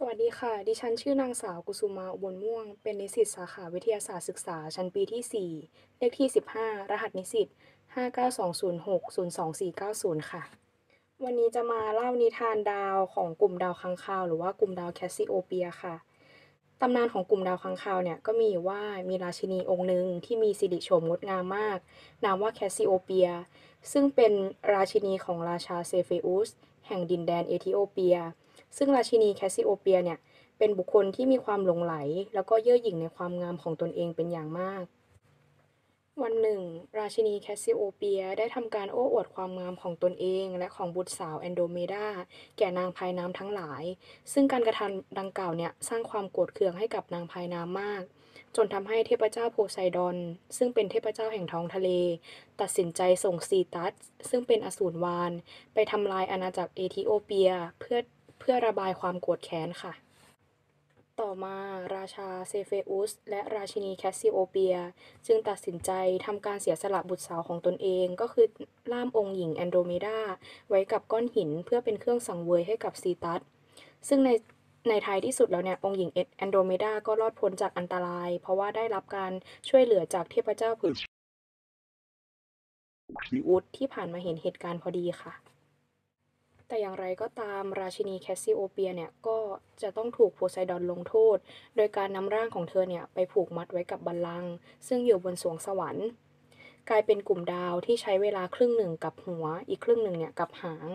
สวัสดีค่ะ ดิฉันชื่อนางสาวกุสุมาอุบลม่วง เป็นนิสิตสาขาวิทยาศาสตร์ศึกษา ชั้นปีที่ 4 เลขที่ 15 รหัสนิสิต 59206-02490 ค่ะ วันนี้จะมาเล่านิทานดาวของกลุ่มดาวค้างคาว หรือว่ากลุ่มดาวแคสซิโอเปียค่ะ ตำนานของกลุ่มดาวค้างคาวเนี่ยก็มีว่ามีราชินีองค์หนึ่งที่มีสิริโฉมงดงามมาก นามว่าแคสซิโอเปีย ซึ่งเป็นราชินีของราชาเซเฟอุสแห่งดินแดนเอธิโอเปีย ซึ่งราชินีแคสซิโอเปียเนี่ยเป็นบุคคลที่มีความหลงใหล แล้วก็เย่อหยิ่งในความงามของตนเองเป็นอย่างมาก วันหนึ่ง ราชินีแคสซิโอเปียได้ทำการโอ้อวดความงามของตนเอง และของบุตรสาวแอนโดรเมดาแก่นางพรายน้ำทั้งหลาย ซึ่งการกระทำดังกล่าวเนี่ยสร้างความโกรธเคืองให้กับนางพรายน้ำมาก จนทำให้เทพเจ้าโพไซดอน ซึ่งเป็นเทพเจ้าแห่งท้องทะเล ตัดสินใจส่งซีตัสซึ่งเป็นอสูรวาฬ ไปทำลายอาณาจักรเอธิโอเปียเพื่อ เพื่อระบายความโกรธแค้นค่ะ ต่อมาราชาเซเฟอุสและราชินีแคสซิโอเปีย จึงตัดสินใจทำการเสียสละบุตรสาวของตนเองก็คือล่ามองค์หญิงแอนโดรเมดาไว้กับก้อนหินเพื่อเป็นเครื่องสังเวยให้กับซีตัสซึ่งในในท้ายที่สุดแล้วเนี่ยองค์หญิงแอนโดรเมดาก็รอดพ้นจากอันตราย เพราะว่าได้รับการช่วยเหลือจากเทพเจ้าเพอร์ซิอุสที่ผ่านมาเห็นเหตุการณ์พอดีค่ะ แต่อย่างไรก็ตามราชินีแคสซิโอเปียเนี่ย ก็จะต้องถูกโพไซดอนลงโทษ โดยการนำร่างของเธอเนี่ย ไปผูกมัดไว้กับบัลลังก์ซึ่งอยู่บนสรวงสวรรค์ กลายเป็นกลุ่มดาวที่ใช้เวลาครึ่งหนึ่งกลับหัว อีกครึ่งหนึ่งเนี่ยกลับหาง